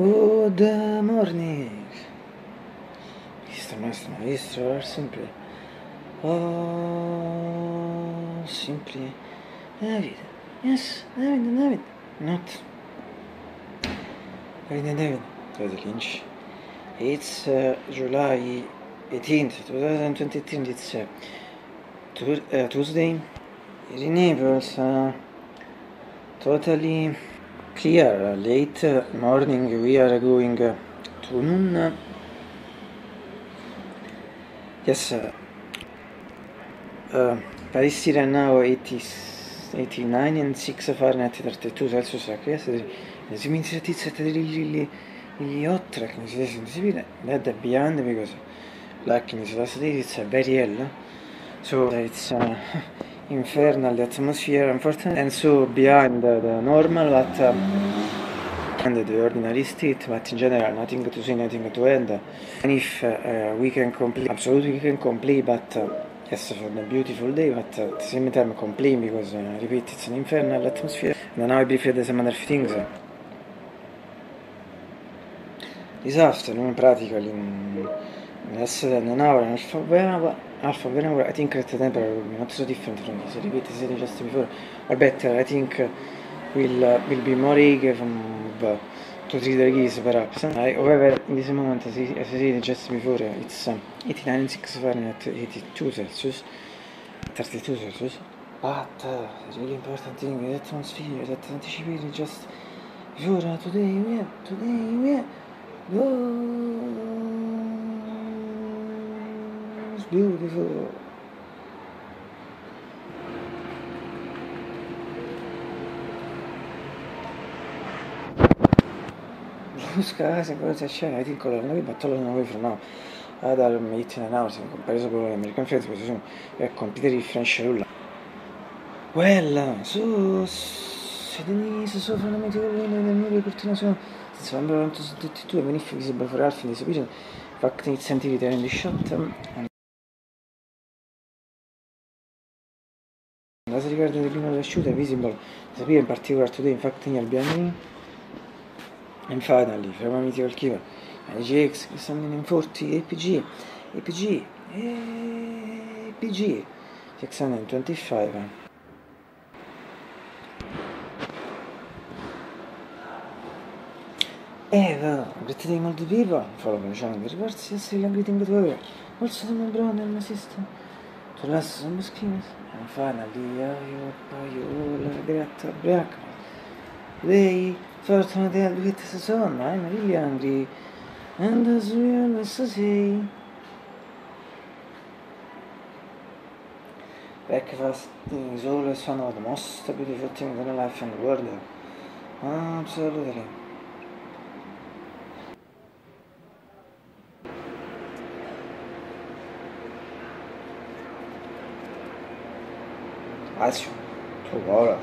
Good morning. Easter, Easter, Easter, simply. Oh, simply. David. Yes, David, David. Not. David. David Lynch. It's uh, July 18th, 2023. It's uh, uh, Tuesday. It enables uh, totally clear. Late morning, we are going to noon. Yes, uh, Paris right now 80, 89 and 6 Fahrenheit 32 Celsius. Like yesterday, as you mean, it's at the. That beyond because like in the city, it's very yellow. So it's uh, infernal atmosphere, unfortunately, and so behind the, the normal, but um, and the ordinary state, but in general, nothing to see, nothing to end. And if uh, uh, we can complete, absolutely we can complete, but uh, yes, for the beautiful day, but uh, at the same time complete because, uh, repeat, it's an infernal atmosphere. And now I prefer some other things. This afternoon, practically, an alpha hour, alpha an hour, I think that the be not so different from this. Repeat, as I just before, or better, I think uh, will uh, will be more eager from uh, two three degrees perhaps. I, however, in this moment, as I, as I said just before, it's um, 89.6 Fahrenheit, 82 Celsius, 32 Celsius. But uh, the really important thing is atmosphere that anticipated just before uh, today we have today we have was beautiful. Busca sicurezza scena, è piccolo, non edicolo, nuovi battaglia, nuovi ah, fermati. ad Adam Yitin and Housing, compreso quello dell'American Friends, questo sono e computer di French Rulla. Quella, su, se Denise sopra la meteorina del muro di cortina sono, se sembrano tanto sottetti tu e venifichi se bafferarfi di sapere, facti inizianti di tenere di shot, the regards the prima della shooter visible disappear in particular today in fact in Albiani and finally mythical keeper GX 640 APG APG APG 625 Eh, well, greeting all the people. Follow me, Sean. Regards, yes, I'm greeting the world. Also my brother and my sister. To last some schemes. And finally, I hope you all Greta breakfast. They fortunately had with the son. I'm really hungry. And as we always say, breakfast is always one of the most beautiful things in life in the world. Absolutely. Azio, tu ora.